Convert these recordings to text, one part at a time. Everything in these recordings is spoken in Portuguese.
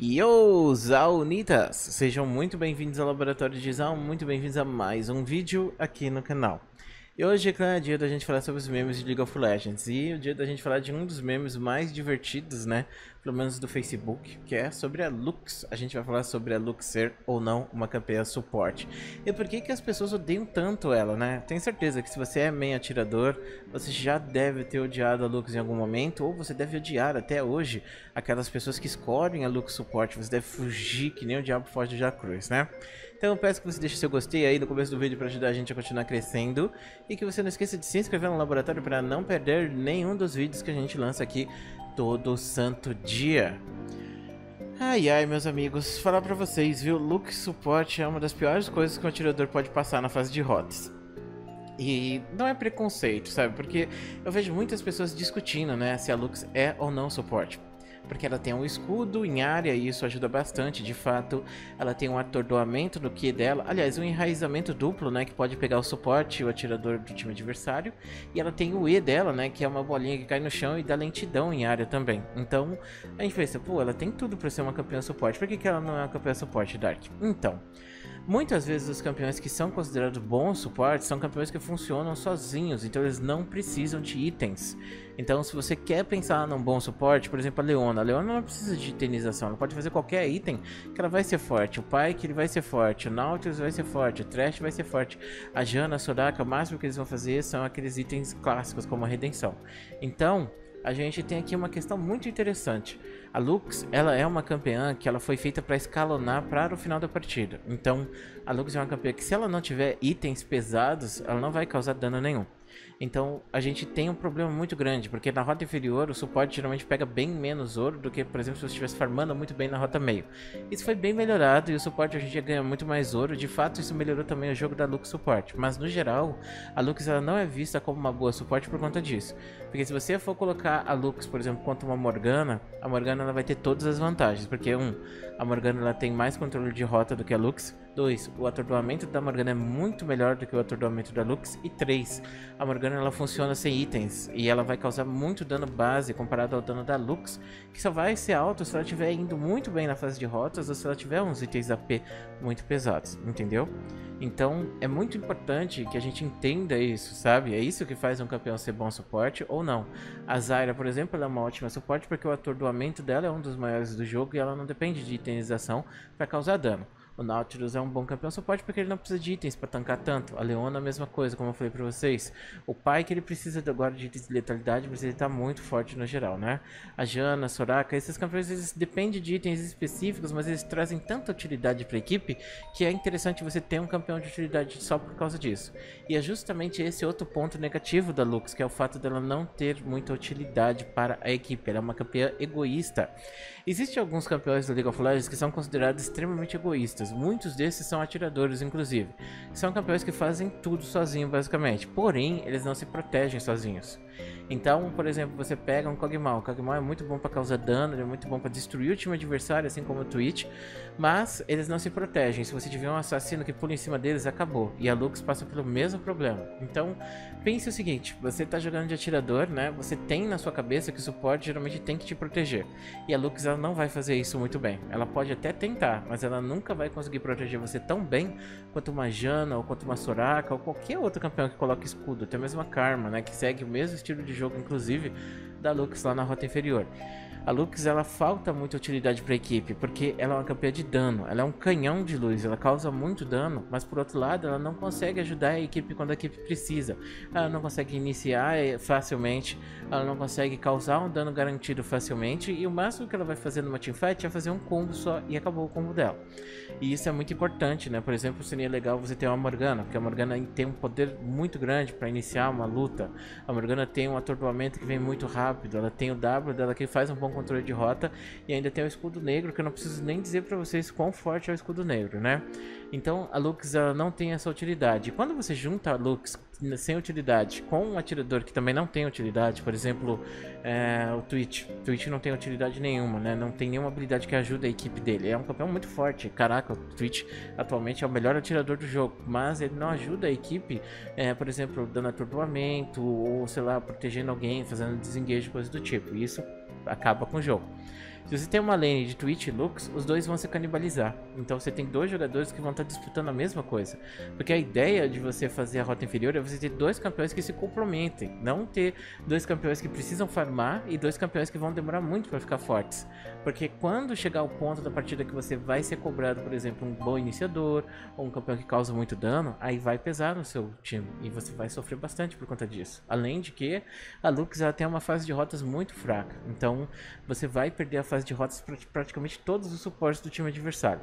Yo, Zaunitas! Sejam muito bem-vindos ao Laboratório de Zal, muito bem-vindos a mais um vídeo aqui no canal. E hoje é dia da gente falar sobre os memes de League of Legends e o dia da gente falar de um dos memes mais divertidos, né? Pelo menos do Facebook, que é sobre a Lux. A gente vai falar sobre a Lux ser ou não uma campeã suporte. E por que que as pessoas odeiam tanto ela, né? Tenho certeza que se você é meio atirador, você já deve ter odiado a Lux em algum momento, ou você deve odiar até hoje aquelas pessoas que escolhem a Lux suporte. Você deve fugir que nem o diabo foge do Jacruz, né? Então eu peço que você deixe seu gostei aí no começo do vídeo para ajudar a gente a continuar crescendo. E que você não esqueça de se inscrever no laboratório para não perder nenhum dos vídeos que a gente lança aqui todo santo dia. Ai ai, meus amigos, falar pra vocês, viu? Look suporte é uma das piores coisas que um atirador pode passar na fase de rotas. E não é preconceito, sabe? Porque eu vejo muitas pessoas discutindo, né, se a Lux é ou não suporte porque ela tem um escudo em área e isso ajuda bastante. De fato, ela tem um atordoamento no Q dela, aliás, um enraizamento duplo, né, que pode pegar o suporte o atirador do time adversário. E ela tem o E dela, né, que é uma bolinha que cai no chão e dá lentidão em área também. Então, a gente pensa, pô, ela tem tudo para ser uma campeã suporte. Por que, que ela não é uma campeã suporte, Dark? Então, Muitas vezes os campeões que são considerados bons suportes são campeões que funcionam sozinhos, então eles não precisam de itens. Então se você quer pensar num bom suporte, por exemplo a Leona, a Leona não precisa de itemização, ela pode fazer qualquer item que ela vai ser forte. O Pyke ele vai ser forte, o Nautilus vai ser forte, o Trash vai ser forte, a Jana, a Soraka, o máximo que eles vão fazer são aqueles itens clássicos como a Redenção. Então a gente tem aqui uma questão muito interessante. A Lux, ela é uma campeã que ela foi feita para escalonar para o final da partida. Então, a Lux é uma campeã que se ela não tiver itens pesados, ela não vai causar dano nenhum. Então a gente tem um problema muito grande, porque na rota inferior o suporte geralmente pega bem menos ouro do que, por exemplo, se você estivesse farmando muito bem na rota meio. Isso foi bem melhorado e o suporte a gente ganha muito mais ouro. De fato, isso melhorou também o jogo da Lux Suporte. Mas no geral, a Lux ela não é vista como uma boa suporte por conta disso. Porque se você for colocar a Lux, por exemplo, contra uma Morgana, a Morgana ela vai ter todas as vantagens. Porque, um, a Morgana ela tem mais controle de rota do que a Lux. 2. O atordoamento da Morgana é muito melhor do que o atordoamento da Lux. E 3. A Morgana ela funciona sem itens e ela vai causar muito dano base comparado ao dano da Lux, que só vai ser alto se ela estiver indo muito bem na fase de rotas ou se ela tiver uns itens AP muito pesados, entendeu? Então é muito importante que a gente entenda isso, sabe? É isso que faz um campeão ser bom suporte ou não. A Zyra, por exemplo, ela é uma ótima suporte porque o atordoamento dela é um dos maiores do jogo e ela não depende de itemização para causar dano. O Nautilus é um bom campeão suporte porque ele não precisa de itens para tancar tanto. A Leona a mesma coisa, como eu falei para vocês. O pai que ele precisa agora de itens de letalidade, mas ele tá muito forte no geral, né? A Jana, a Soraka, esses campeões eles dependem de itens específicos, mas eles trazem tanta utilidade para a equipe que é interessante você ter um campeão de utilidade só por causa disso. E é justamente esse outro ponto negativo da Lux, que é o fato dela não ter muita utilidade para a equipe. Ela é uma campeã egoísta. Existem alguns campeões do League of Legends que são considerados extremamente egoístas. Muitos desses são atiradores, inclusive. São campeões que fazem tudo sozinho, basicamente. Porém, eles não se protegem sozinhos. Então, por exemplo, você pega um Kog'Maw. O Kog'Maw é muito bom para causar dano, ele é muito bom para destruir o time adversário, assim como o Twitch. Mas eles não se protegem. Se você tiver um assassino que pula em cima deles, acabou. E a Lux passa pelo mesmo problema. Então, pense o seguinte: você está jogando de atirador, né? Você tem na sua cabeça que o suporte geralmente tem que te proteger. E a Lux ela não vai fazer isso muito bem. Ela pode até tentar, mas ela nunca vai conseguir proteger você tão bem quanto uma Jana ou quanto uma Soraka ou qualquer outro campeão que coloque escudo. Até mesmo a Karma, né? Que segue o mesmo estilo de jogo, inclusive, da Lux lá na rota inferior. A Lux ela falta muita utilidade para a equipe, porque ela é uma campeã de dano, ela é um canhão de luz, ela causa muito dano, mas por outro lado ela não consegue ajudar a equipe quando a equipe precisa. Ela não consegue iniciar eh, facilmente, ela não consegue causar um dano garantido facilmente e o máximo que ela vai fazer numa teamfight é fazer um combo só e acabou o combo dela. E isso é muito importante, né? Por exemplo, seria legal você ter uma Morgana, porque a Morgana tem um poder muito grande para iniciar uma luta. A Morgana tem um atordoamento que vem muito rápido, ela tem o W dela que faz um bom controle de rota e ainda tem o escudo negro, que eu não preciso nem dizer para vocês quão forte é o escudo negro, né? Então a Lux ela não tem essa utilidade. quando você junta a Lux sem utilidade com um atirador que também não tem utilidade, por exemplo, é, o Twitch. O Twitch não tem utilidade nenhuma, né? Não tem nenhuma habilidade que ajude a equipe dele. É um campeão muito forte. Caraca, o Twitch atualmente é o melhor atirador do jogo, mas ele não ajuda a equipe, é, por exemplo, dando atordoamento ou sei lá, protegendo alguém, fazendo desenguejo, coisa do tipo. Isso acaba com o jogo. Se você tem uma lane de Twitch e Lux, os dois vão se canibalizar. Então você tem dois jogadores que vão estar disputando a mesma coisa. Porque a ideia de você fazer a rota inferior é você ter dois campeões que se complementem. Não ter dois campeões que precisam farmar e dois campeões que vão demorar muito para ficar fortes. Porque quando chegar ao ponto da partida que você vai ser cobrado, por exemplo, um bom iniciador ou um campeão que causa muito dano, aí vai pesar no seu time. E você vai sofrer bastante por conta disso. Além de que a Lux ela tem uma fase de rotas muito fraca. Então você vai perder a fase fase de rotas para praticamente todos os suportes do time adversário.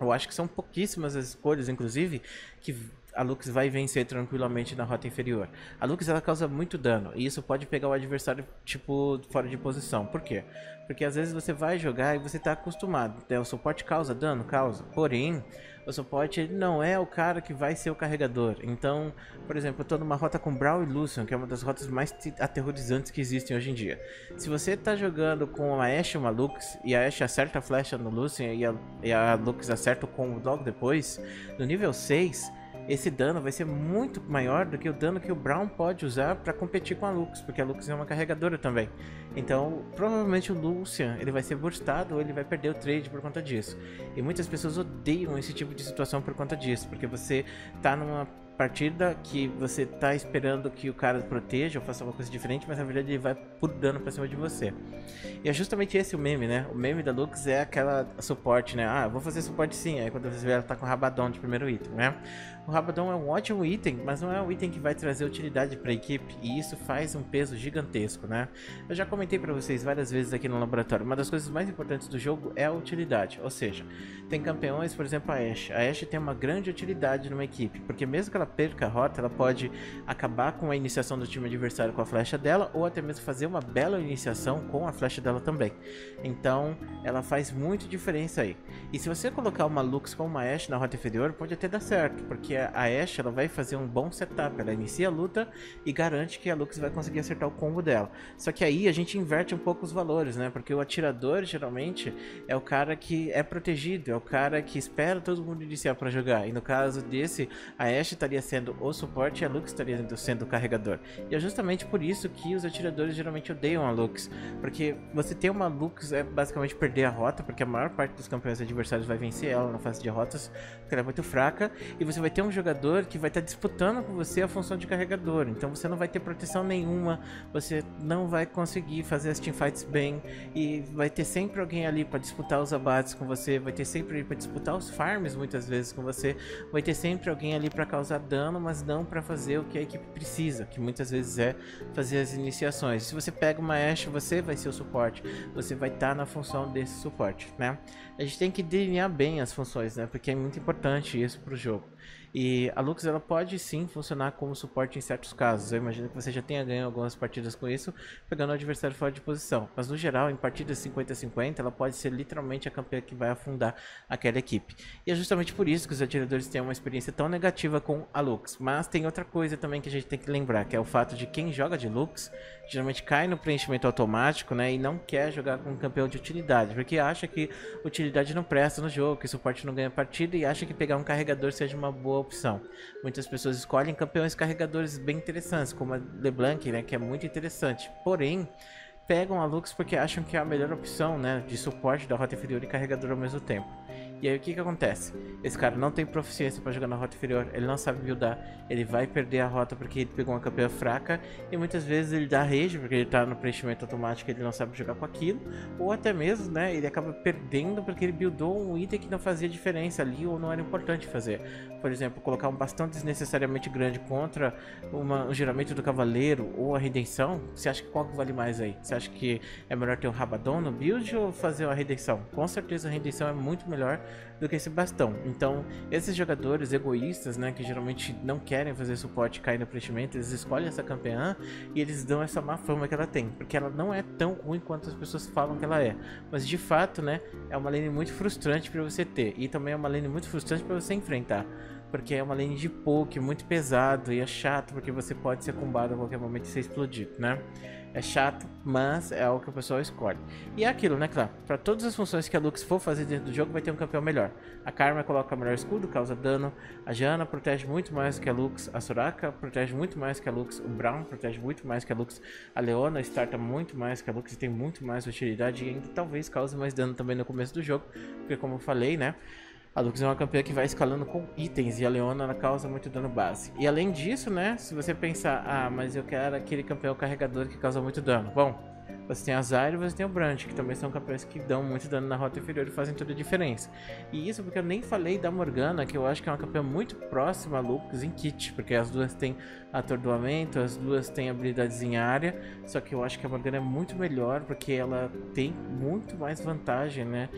Eu acho que são pouquíssimas as escolhas, inclusive, que a Lux vai vencer tranquilamente na rota inferior. A Lux ela causa muito dano e isso pode pegar o adversário tipo fora de posição. Por quê? Porque às vezes você vai jogar e você está acostumado. Né? O suporte causa dano, causa. Porém, o suporte não é o cara que vai ser o carregador. Então, por exemplo, eu tô numa rota com Brawl e Lucian, que é uma das rotas mais aterrorizantes que existem hoje em dia. Se você tá jogando com uma Ashe e uma Lux, e a Ashe acerta a flecha no Lucian e a, e a Lux acerta o combo logo depois, no nível 6 esse dano vai ser muito maior do que o dano que o Brown pode usar para competir com a Lux, porque a Lux é uma carregadora também. Então, provavelmente o Lucian ele vai ser burstado ou ele vai perder o trade por conta disso. E muitas pessoas odeiam esse tipo de situação por conta disso, porque você tá numa partida que você tá esperando que o cara proteja ou faça uma coisa diferente, mas na verdade ele vai por dano pra cima de você. E é justamente esse o meme, né? O meme da Lux é aquela suporte, né? Ah, vou fazer suporte sim. Aí quando você vê ela tá com o Rabadon de primeiro item, né? O Rabadon é um ótimo item, mas não é um item que vai trazer utilidade para a equipe, e isso faz um peso gigantesco, né? Eu já comentei para vocês várias vezes aqui no laboratório, uma das coisas mais importantes do jogo é a utilidade, ou seja, tem campeões, por exemplo, a Ashe. A Ashe tem uma grande utilidade numa equipe, porque mesmo que ela perca a rota, ela pode acabar com a iniciação do time adversário com a flecha dela, ou até mesmo fazer uma bela iniciação com a flecha dela também. Então, ela faz muito diferença aí. E se você colocar uma Lux com uma Ashe na rota inferior, pode até dar certo, porque que a Ashe ela vai fazer um bom setup. Ela inicia a luta e garante que a Lux vai conseguir acertar o combo dela. Só que aí a gente inverte um pouco os valores, né? Porque o atirador geralmente é o cara que é protegido, é o cara que espera todo mundo iniciar para jogar. E no caso desse, a Ashe estaria sendo o suporte e a Lux estaria sendo o carregador. E é justamente por isso que os atiradores geralmente odeiam a Lux. Porque você ter uma Lux é basicamente perder a rota, porque a maior parte dos campeões adversários vai vencer ela na fase de rotas, porque ela é muito fraca, e você vai ter um jogador que vai estar tá disputando com você a função de carregador. Então você não vai ter proteção nenhuma, você não vai conseguir fazer as teamfights bem e vai ter sempre alguém ali para disputar os abates com você, vai ter sempre para disputar os farms muitas vezes com você, vai ter sempre alguém ali para causar dano, mas não para fazer o que a equipe precisa, que muitas vezes é fazer as iniciações. Se você pega uma Ashe, você vai ser o suporte, você vai estar tá na função desse suporte, né? A gente tem que delinear bem as funções, né? Porque é muito importante isso para o jogo. E a Lux ela pode sim funcionar como suporte em certos casos. Eu imagino que você já tenha ganho algumas partidas com isso, pegando o adversário fora de posição. Mas no geral, em partidas 50-50, ela pode ser literalmente a campeã que vai afundar aquela equipe. E é justamente por isso que os atiradores têm uma experiência tão negativa com a Lux. Mas tem outra coisa também que a gente tem que lembrar, que é o fato de quem joga de Lux geralmente cai no preenchimento automático, né? E não quer jogar com um campeão de utilidade, porque acha que utilidade não presta no jogo, que suporte não ganha partida e acha que pegar um carregador seja uma boa opção. Muitas pessoas escolhem campeões carregadores bem interessantes, como a LeBlanc, né? Que é muito interessante. Porém, pegam a Lux porque acham que é a melhor opção, né? De suporte da rota inferior e carregador ao mesmo tempo. E aí o que que acontece? Esse cara não tem proficiência para jogar na rota inferior, ele não sabe buildar, ele vai perder a rota porque ele pegou uma campeã fraca e muitas vezes ele dá rage porque ele tá no preenchimento automático ele não sabe jogar com aquilo, ou até mesmo, né, ele acaba perdendo porque ele buildou um item que não fazia diferença ali ou não era importante fazer. Por exemplo, colocar um bastão desnecessariamente grande contra uma, um giramento do cavaleiro ou a redenção, você acha que qual que vale mais aí? Você acha que é melhor ter um rabadon no build ou fazer a redenção? Com certeza a redenção é muito melhor do que esse bastão. Então, esses jogadores egoístas, né, que geralmente não querem fazer suporte cair no preenchimento, eles escolhem essa campeã e eles dão essa má fama que ela tem, porque ela não é tão ruim quanto as pessoas falam que ela é. Mas de fato, né, é uma lane muito frustrante para você ter e também é uma lane muito frustrante para você enfrentar. porque é uma lane de poke muito pesado e é chato porque você pode ser combado a qualquer momento e ser explodido, né? É chato, mas é algo que o pessoal escolhe. E é aquilo, né, claro? Para todas as funções que a Lux for fazer dentro do jogo, vai ter um campeão melhor. A Karma coloca melhor escudo, causa dano. A Jana protege muito mais que a Lux. A Soraka protege muito mais que a Lux. O Brown protege muito mais que a Lux. A Leona starta muito mais que a Lux e tem muito mais utilidade. E ainda talvez cause mais dano também no começo do jogo. Porque, como eu falei, né? A Lux é uma campeã que vai escalando com itens e a Leona ela causa muito dano base. E além disso, né, se você pensar, ah, mas eu quero aquele campeão carregador que causa muito dano. Bom, você tem a Zyra e você tem o Branch, que também são campeões que dão muito dano na rota inferior e fazem toda a diferença. E isso porque eu nem falei da Morgana, que eu acho que é uma campeã muito próxima a Lux em kit, porque as duas têm atordoamento, as duas têm habilidades em área, só que eu acho que a Morgana é muito melhor porque ela tem muito mais vantagem, né,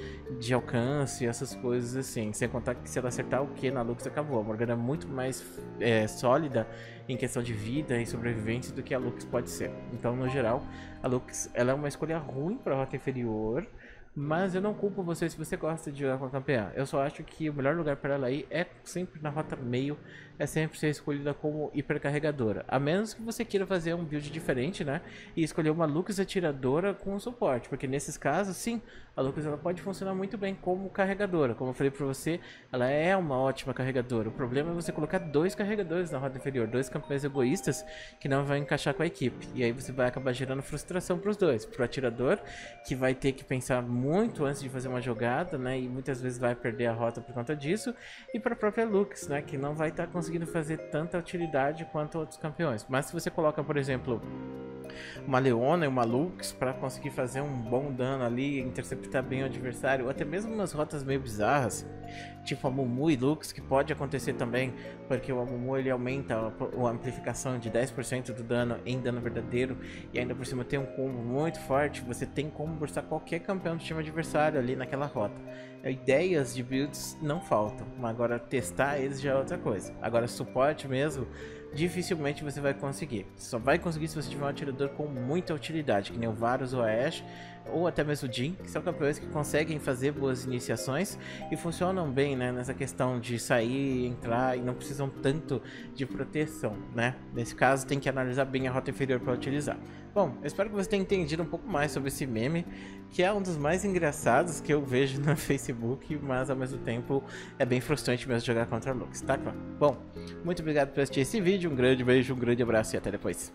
de alcance e essas coisas assim. Sem contar que se ela acertar o que na Lux acabou. A Morgana é muito mais é, sólida em questão de vida e sobrevivência do que a Lux pode ser. Então, no geral, a Lux ela é uma escolha ruim para a rota inferior, mas eu não culpo você se você gosta de jogar com a campeã. Eu só acho que o melhor lugar para ela ir é sempre na rota meio, é sempre ser escolhida como hipercarregadora. A menos que você queira fazer um build diferente, né? E escolher uma Lux atiradora com suporte. Porque nesses casos, sim, a Lux ela pode funcionar muito bem como carregadora. Como eu falei para você, ela é uma ótima carregadora. O problema é você colocar dois carregadores na rota inferior, dois campeões egoístas que não vai encaixar com a equipe. E aí você vai acabar gerando frustração para os dois. Para o atirador, que vai ter que pensar muito antes de fazer uma jogada, né? E muitas vezes vai perder a rota por conta disso. E para a própria Lux, né? Que não vai estar tá conseguindo fazer tanta utilidade quanto outros campeões. Mas se você coloca, por exemplo, uma Leona e uma Lux para conseguir fazer um bom dano ali, interceptar bem o adversário, ou até mesmo umas rotas meio bizarras, tipo a Mumu e Lux, que pode acontecer também, porque o Mumu ele aumenta a, a amplificação de 10% do dano em dano verdadeiro, e ainda por cima tem um combo muito forte, você tem como burstar qualquer campeão do time adversário ali naquela rota. Ideias de builds não faltam, mas agora testar eles já é outra coisa. Agora suporte mesmo, dificilmente você vai conseguir. Só vai conseguir se você tiver um atirador com muita utilidade, que nem o Varus ou a Ashe, ou até mesmo Jin, que são campeões que conseguem fazer boas iniciações e funcionam bem, né, nessa questão de sair, entrar e não precisam tanto de proteção, né? Nesse caso tem que analisar bem a rota inferior para utilizar. Bom, eu espero que você tenha entendido um pouco mais sobre esse meme, que é um dos mais engraçados que eu vejo no Facebook, mas ao mesmo tempo é bem frustrante mesmo jogar contra Lux, tá? Bom, muito obrigado por assistir esse vídeo, um grande beijo, um grande abraço e até depois.